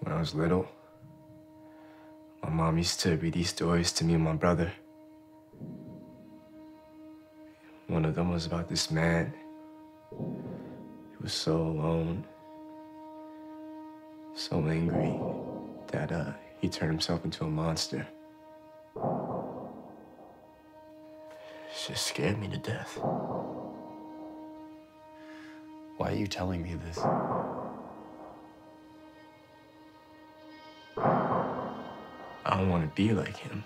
When I was little, my mom used to read these stories to me and my brother. One of them was about this man who was so alone, so angry that uh, he turned himself into a monster. It just scared me to death. Why are you telling me this? I don't want to be like him.